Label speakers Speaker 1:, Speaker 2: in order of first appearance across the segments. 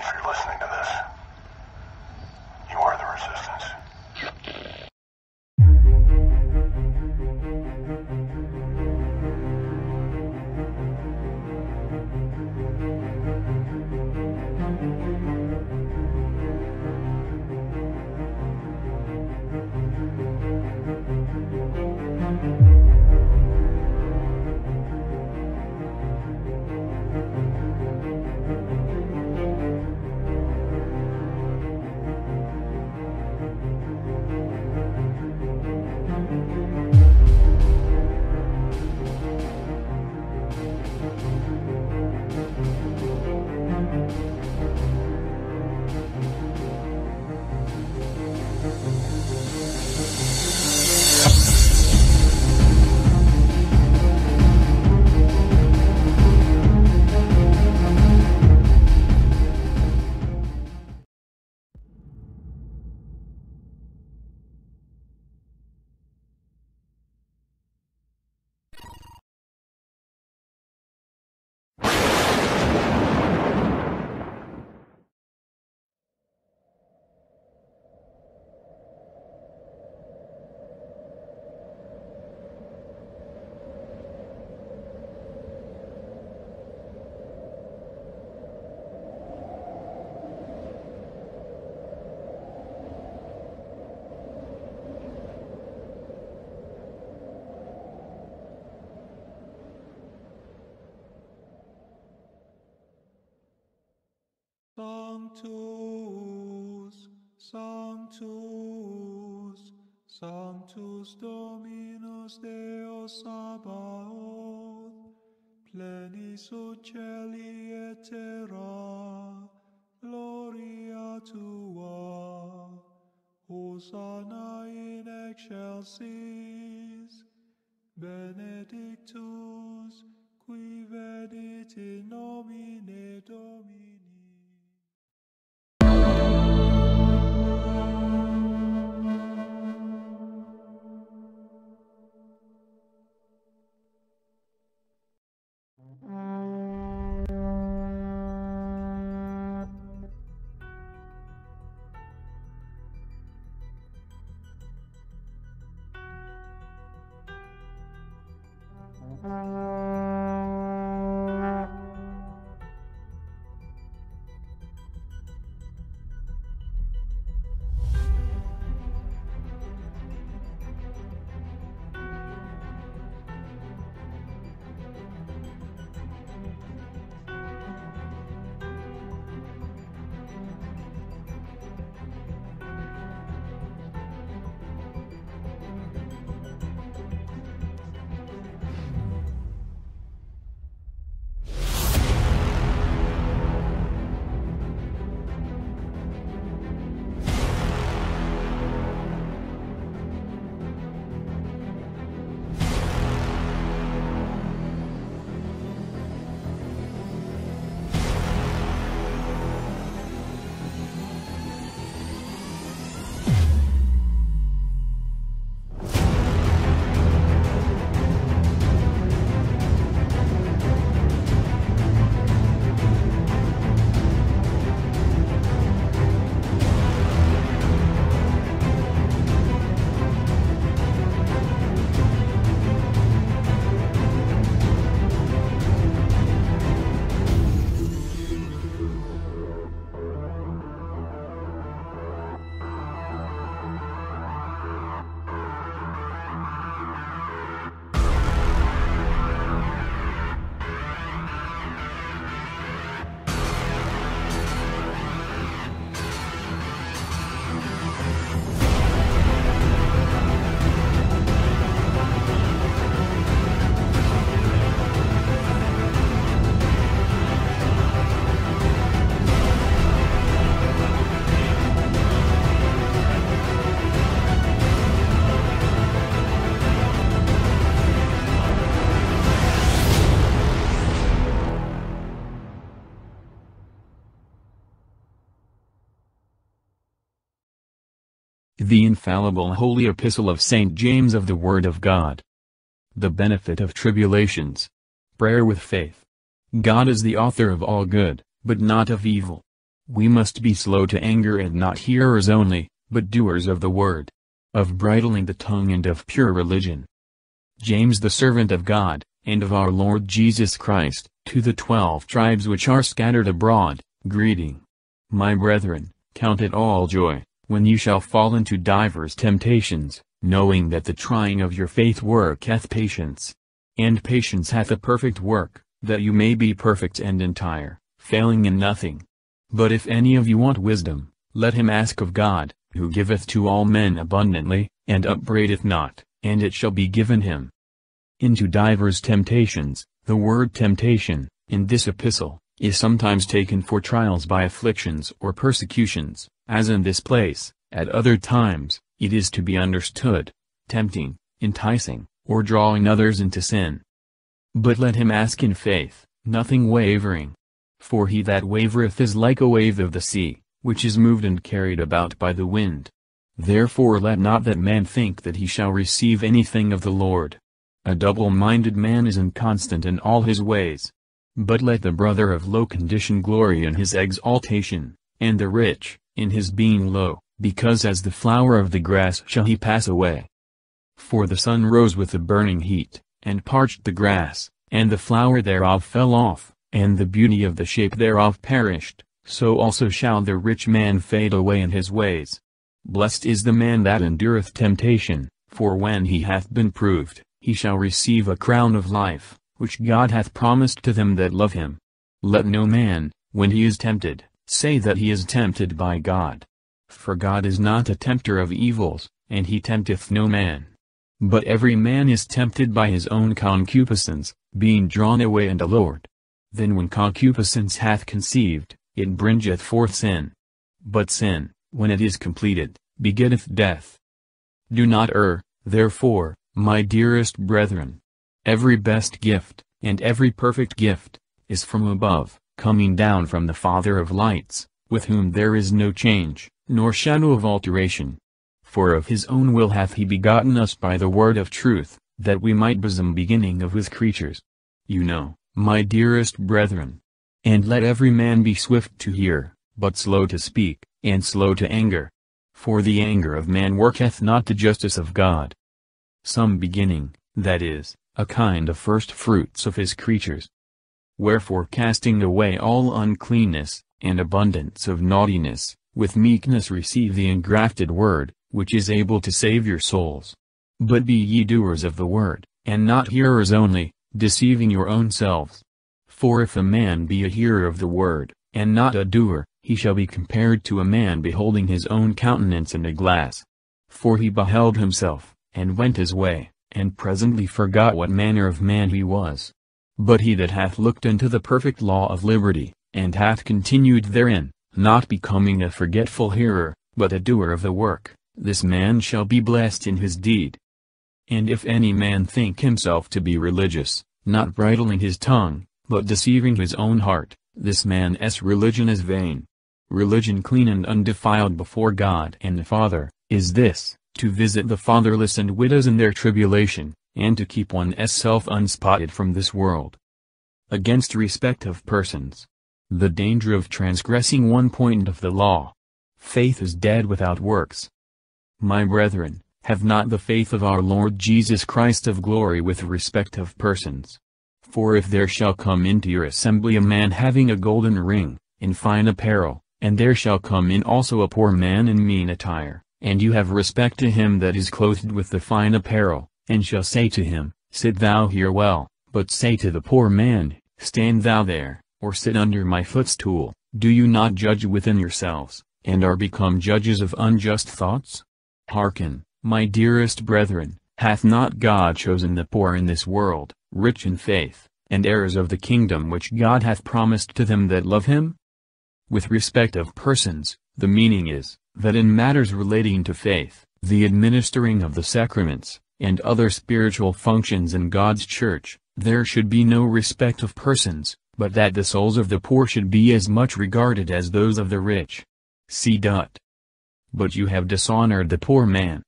Speaker 1: If you're listening to this, you are the resistance.
Speaker 2: Sanctus Dominus Deus Sabaoth, plenis ut celi et terra, gloria tua, Hosanna in excelsis,
Speaker 3: The infallible holy epistle of St. James of the Word of God. The benefit of tribulations. Prayer with faith. God is the author of all good, but not of evil. We must be slow to anger and not hearers only, but doers of the word. Of bridling the tongue and of pure religion. James the servant of God, and of our Lord Jesus Christ, to the twelve tribes which are scattered abroad, greeting. My brethren, count it all joy, when you shall fall into divers temptations, knowing that the trying of your faith worketh patience. And patience hath a perfect work, that you may be perfect and entire, failing in nothing. But if any of you want wisdom, let him ask of God, who giveth to all men abundantly, and upbraideth not, and it shall be given him. Into divers temptations, the word temptation, in this epistle, is sometimes taken for trials by afflictions or persecutions, as in this place, at other times, it is to be understood, tempting, enticing, or drawing others into sin. But let him ask in faith, nothing wavering. For he that wavereth is like a wave of the sea, which is moved and carried about by the wind. Therefore let not that man think that he shall receive anything of the Lord. A double-minded man is inconstant in all his ways. But let the brother of low condition glory in his exaltation, and the rich, in his being low, because as the flower of the grass shall he pass away. For the sun rose with a burning heat, and parched the grass, and the flower thereof fell off, and the beauty of the shape thereof perished, so also shall the rich man fade away in his ways. Blessed is the man that endureth temptation, for when he hath been proved, he shall receive a crown of life, which God hath promised to them that love him. Let no man, when he is tempted, say that he is tempted by God. For God is not a tempter of evils, and he tempteth no man. But every man is tempted by his own concupiscence, being drawn away and allured. Then when concupiscence hath conceived, it bringeth forth sin. But sin, when it is completed, begetteth death. Do not err, therefore, my dearest brethren. Every best gift, and every perfect gift, is from above, coming down from the Father of lights, with whom there is no change, nor shadow of alteration. For of his own will hath he begotten us by the word of truth, that we might bosom beginning of his creatures. You know, my dearest brethren. And let every man be swift to hear, but slow to speak, and slow to anger. For the anger of man worketh not the justice of God some beginning, that is, a kind of first fruits of his creatures. Wherefore casting away all uncleanness, and abundance of naughtiness, with meekness receive the engrafted word, which is able to save your souls. But be ye doers of the word, and not hearers only, deceiving your own selves. For if a man be a hearer of the word, and not a doer, he shall be compared to a man beholding his own countenance in a glass. For he beheld himself, and went his way, and presently forgot what manner of man he was. But he that hath looked into the perfect law of liberty, and hath continued therein, not becoming a forgetful hearer, but a doer of the work, this man shall be blessed in his deed. And if any man think himself to be religious, not bridling his tongue, but deceiving his own heart, this man's religion is vain. Religion clean and undefiled before God and the Father, is this, to visit the fatherless and widows in their tribulation, and to keep one's self unspotted from this world. Against respect of persons. The danger of transgressing one point of the law. Faith is dead without works. My brethren, have not the faith of our Lord Jesus Christ of glory with respect of persons. For if there shall come into your assembly a man having a golden ring, in fine apparel, and there shall come in also a poor man in mean attire, and you have respect to him that is clothed with the fine apparel, and shall say to him, Sit thou here well, but say to the poor man, Stand thou there, or sit under my footstool, do you not judge within yourselves, and are become judges of unjust thoughts? Hearken, my dearest brethren, hath not God chosen the poor in this world, rich in faith, and heirs of the kingdom which God hath promised to them that love him? With respect of persons, the meaning is, that in matters relating to faith, the administering of the sacraments, and other spiritual functions in God's church, there should be no respect of persons, but that the souls of the poor should be as much regarded as those of the rich. C. But you have dishonored the poor man.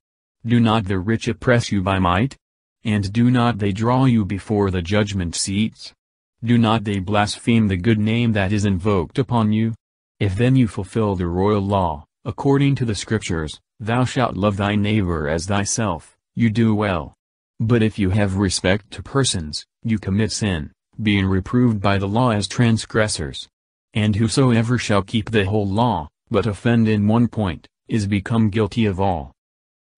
Speaker 3: Do not the rich oppress you by might? And do not they draw you before the judgment seats? Do not they blaspheme the good name that is invoked upon you? If then you fulfill the royal law, according to the scriptures, thou shalt love thy neighbor as thyself, you do well. But if you have respect to persons, you commit sin, being reproved by the law as transgressors. And whosoever shall keep the whole law, but offend in one point, is become guilty of all.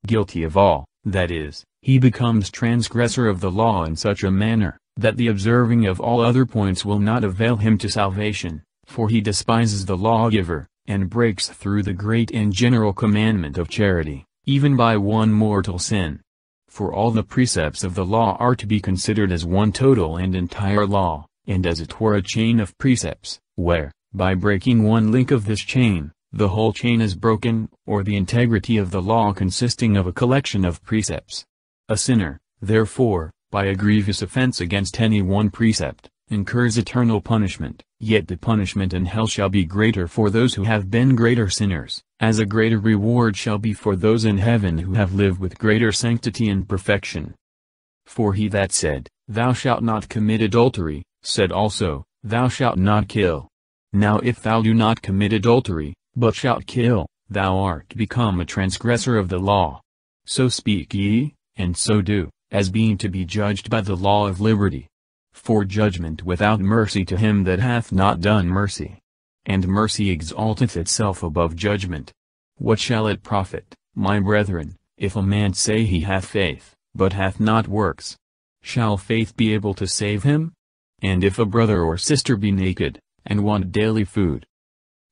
Speaker 3: Guilty of all, that is, he becomes transgressor of the law in such a manner, that the observing of all other points will not avail him to salvation, for he despises the lawgiver, and breaks through the great and general commandment of charity, even by one mortal sin for all the precepts of the law are to be considered as one total and entire law, and as it were a chain of precepts, where, by breaking one link of this chain, the whole chain is broken, or the integrity of the law consisting of a collection of precepts. A sinner, therefore, by a grievous offense against any one precept, incurs eternal punishment, yet the punishment in hell shall be greater for those who have been greater sinners, as a greater reward shall be for those in heaven who have lived with greater sanctity and perfection. For he that said, Thou shalt not commit adultery, said also, Thou shalt not kill. Now if thou do not commit adultery, but shalt kill, thou art become a transgressor of the law. So speak ye, and so do, as being to be judged by the law of liberty for judgment without mercy to him that hath not done mercy. And mercy exalteth itself above judgment. What shall it profit, my brethren, if a man say he hath faith, but hath not works? Shall faith be able to save him? And if a brother or sister be naked, and want daily food,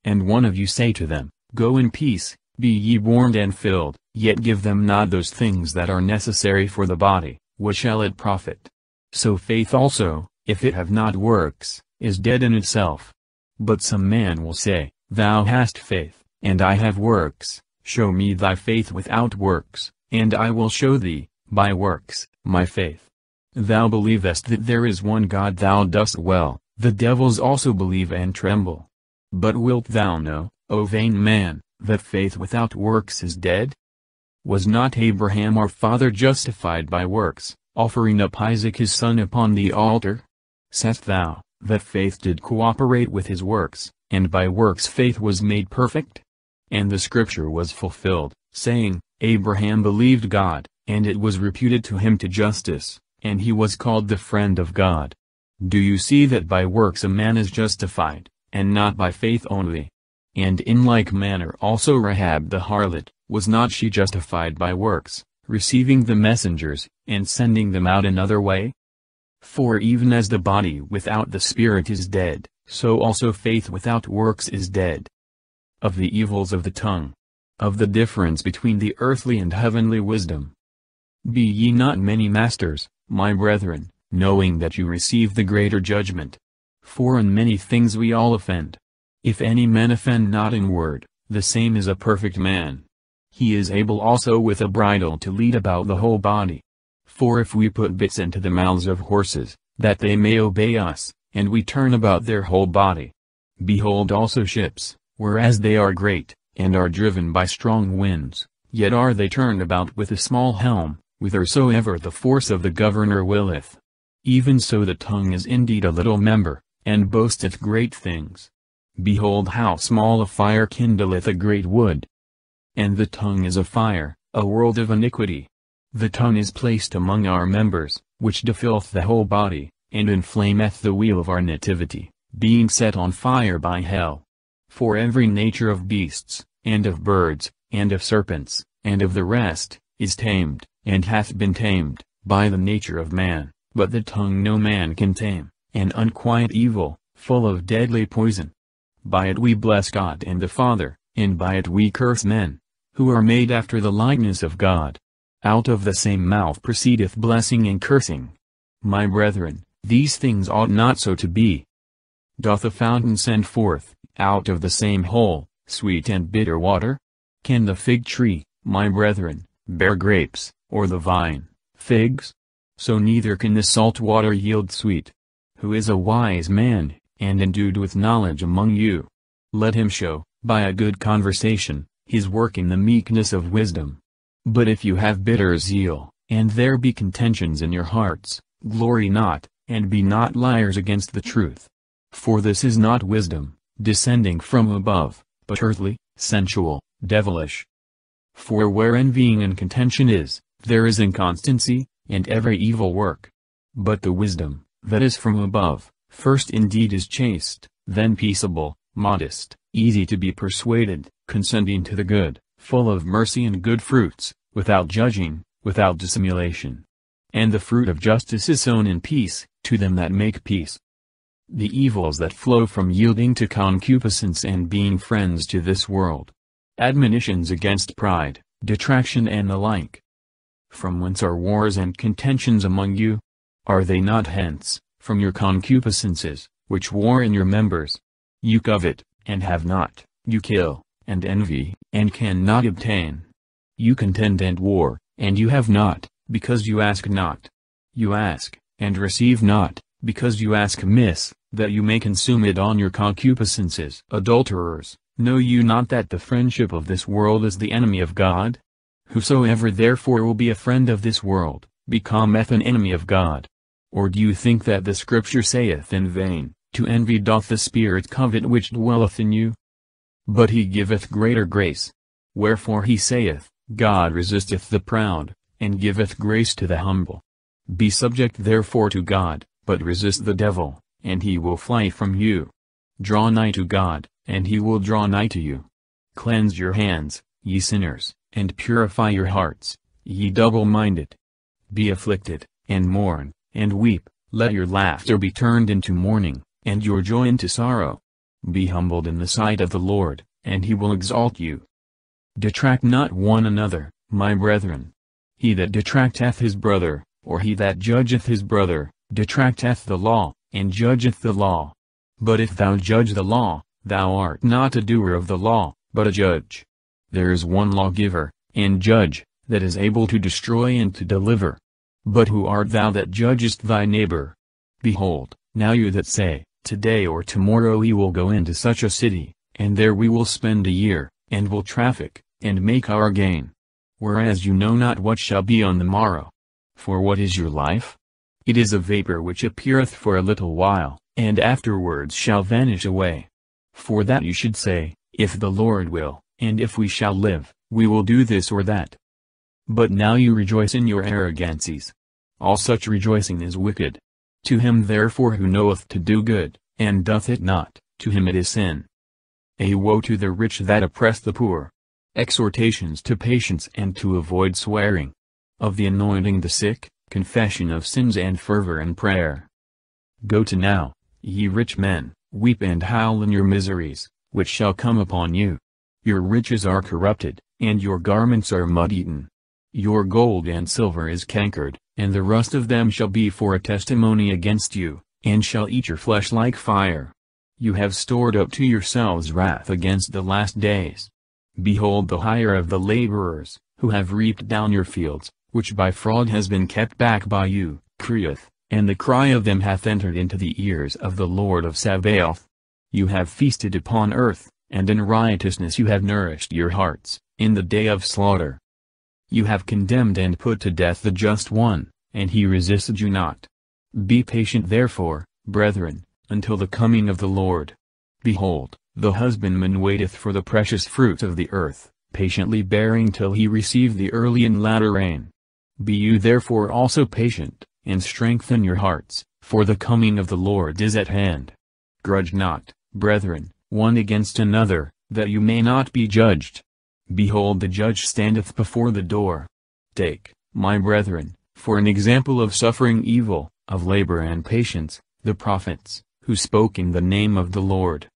Speaker 3: and one of you say to them, Go in peace, be ye warmed and filled, yet give them not those things that are necessary for the body, what shall it profit? So faith also, if it have not works, is dead in itself. But some man will say, Thou hast faith, and I have works, show me thy faith without works, and I will show thee, by works, my faith. Thou believest that there is one God thou dost well, the devils also believe and tremble. But wilt thou know, O vain man, that faith without works is dead? Was not Abraham our father justified by works, offering up Isaac his son upon the altar? Sayest thou, that faith did cooperate with his works, and by works faith was made perfect? And the scripture was fulfilled, saying, Abraham believed God, and it was reputed to him to justice, and he was called the friend of God. Do you see that by works a man is justified, and not by faith only? And in like manner also Rahab the harlot, was not she justified by works, receiving the messengers, and sending them out another way? For even as the body without the spirit is dead, so also faith without works is dead. Of the evils of the tongue. Of the difference between the earthly and heavenly wisdom. Be ye not many masters, my brethren, knowing that you receive the greater judgment. For in many things we all offend. If any man offend not in word, the same is a perfect man, he is able also with a bridle to lead about the whole body. For if we put bits into the mouths of horses, that they may obey us, and we turn about their whole body. Behold also ships, whereas they are great, and are driven by strong winds, yet are they turned about with a small helm, whithersoever the force of the governor willeth. Even so the tongue is indeed a little member, and boasteth great things. Behold how small a fire kindleth a great wood, and the tongue is a fire, a world of iniquity. The tongue is placed among our members, which defileth the whole body, and inflameth the wheel of our nativity, being set on fire by hell. For every nature of beasts, and of birds, and of serpents, and of the rest, is tamed, and hath been tamed, by the nature of man, but the tongue no man can tame, an unquiet evil, full of deadly poison. By it we bless God and the Father, and by it we curse men, who are made after the likeness of God. Out of the same mouth proceedeth blessing and cursing. My brethren, these things ought not so to be. Doth a fountain send forth, out of the same hole, sweet and bitter water? Can the fig tree, my brethren, bear grapes, or the vine, figs? So neither can the salt water yield sweet. Who is a wise man, and endued with knowledge among you? Let him show, by a good conversation, his work in the meekness of wisdom. But if you have bitter zeal, and there be contentions in your hearts, glory not, and be not liars against the truth. For this is not wisdom, descending from above, but earthly, sensual, devilish. For where envying and contention is, there is inconstancy, and every evil work. But the wisdom, that is from above, first indeed is chaste, then peaceable, modest, easy to be persuaded, consenting to the good, full of mercy and good fruits, without judging, without dissimulation. And the fruit of justice is sown in peace, to them that make peace. The evils that flow from yielding to concupiscence and being friends to this world. Admonitions against pride, detraction and the like. From whence are wars and contentions among you? Are they not hence, from your concupiscences, which war in your members? You covet, and have not, you kill, and envy, and cannot obtain. You contend and war, and you have not, because you ask not. You ask, and receive not, because you ask amiss, that you may consume it on your concupiscences. Adulterers, know you not that the friendship of this world is the enemy of God? Whosoever therefore will be a friend of this world, becometh an enemy of God. Or do you think that the Scripture saith in vain, To envy doth the Spirit covet which dwelleth in you? But he giveth greater grace. Wherefore he saith, God resisteth the proud, and giveth grace to the humble. Be subject therefore to God, but resist the devil, and he will fly from you. Draw nigh to God, and he will draw nigh to you. Cleanse your hands, ye sinners, and purify your hearts, ye double-minded. Be afflicted, and mourn, and weep, let your laughter be turned into mourning, and your joy into sorrow. Be humbled in the sight of the Lord, and he will exalt you. Detract not one another, my brethren. He that detracteth his brother, or he that judgeth his brother, detracteth the law, and judgeth the law. But if thou judge the law, thou art not a doer of the law, but a judge. There is one lawgiver, and judge, that is able to destroy and to deliver. But who art thou that judgest thy neighbor? Behold, now you that say, Today or tomorrow we will go into such a city, and there we will spend a year, and will traffic, and make our gain. Whereas you know not what shall be on the morrow. For what is your life? It is a vapor which appeareth for a little while, and afterwards shall vanish away. For that you should say, If the Lord will, and if we shall live, we will do this or that. But now you rejoice in your arrogancies. All such rejoicing is wicked. To him therefore who knoweth to do good, and doth it not, to him it is sin. A woe to the rich that oppress the poor. Exhortations to patience and to avoid swearing. Of the anointing the sick, confession of sins and fervor in prayer. Go to now, ye rich men, weep and howl in your miseries, which shall come upon you. Your riches are corrupted, and your garments are mud-eaten. Your gold and silver is cankered, and the rust of them shall be for a testimony against you, and shall eat your flesh like fire. You have stored up to yourselves wrath against the last days. Behold the hire of the laborers, who have reaped down your fields, which by fraud has been kept back by you, crieth, and the cry of them hath entered into the ears of the Lord of Sabaoth. You have feasted upon earth, and in riotousness you have nourished your hearts, in the day of slaughter. You have condemned and put to death the just one, and he resisted you not. Be patient therefore, brethren, until the coming of the Lord. Behold, the husbandman waiteth for the precious fruit of the earth, patiently bearing till he receive the early and latter rain. Be you therefore also patient, and strengthen your hearts, for the coming of the Lord is at hand. Grudge not, brethren, one against another, that you may not be judged. Behold the judge standeth before the door. Take, my brethren, for an example of suffering evil, of labor and patience, the prophets, who spoke in the name of the Lord.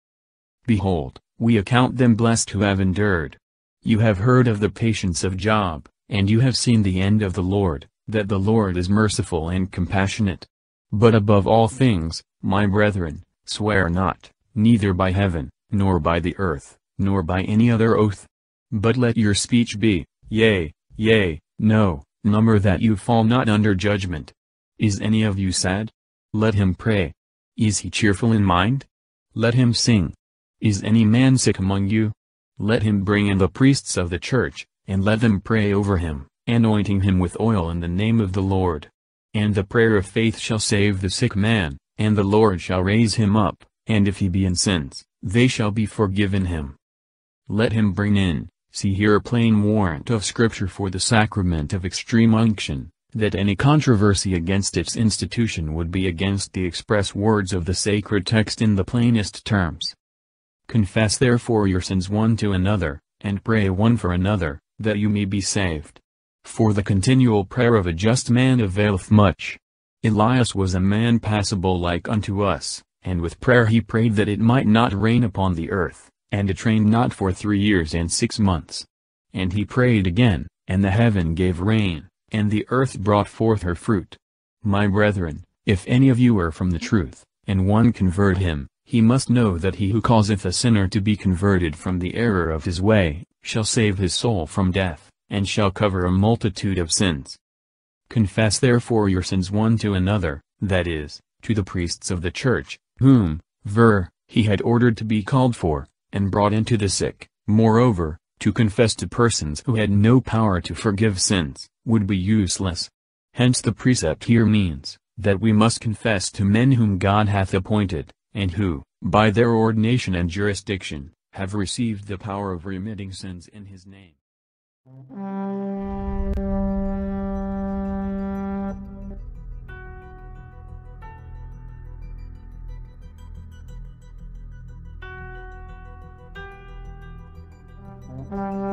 Speaker 3: Behold, we account them blessed who have endured. You have heard of the patience of Job, and you have seen the end of the Lord, that the Lord is merciful and compassionate. But above all things, my brethren, swear not, neither by heaven, nor by the earth, nor by any other oath, but let your speech be, Yea, yea, no, number that you fall not under judgment. Is any of you sad? Let him pray. Is he cheerful in mind? Let him sing. Is any man sick among you? Let him bring in the priests of the church, and let them pray over him, anointing him with oil in the name of the Lord. And the prayer of faith shall save the sick man, and the Lord shall raise him up, and if he be in sins, they shall be forgiven him. Let him bring in, see here a plain warrant of Scripture for the sacrament of extreme unction, that any controversy against its institution would be against the express words of the sacred text in the plainest terms. Confess therefore your sins one to another, and pray one for another, that you may be saved. For the continual prayer of a just man availeth much. Elias was a man passible like unto us, and with prayer he prayed that it might not rain upon the earth, and it rained not for three years and six months. And he prayed again, and the heaven gave rain, and the earth brought forth her fruit. My brethren, if any of you are from the truth, and one convert him, he must know that he who causeth a sinner to be converted from the error of his way, shall save his soul from death, and shall cover a multitude of sins. Confess therefore your sins one to another, that is, to the priests of the church, whom, ver, he had ordered to be called for, and brought into the sick, moreover, to confess to persons who had no power to forgive sins, would be useless. Hence the precept here means, that we must confess to men whom God hath appointed, and who, by their ordination and jurisdiction, have received the power of remitting sins in his name.
Speaker 4: You.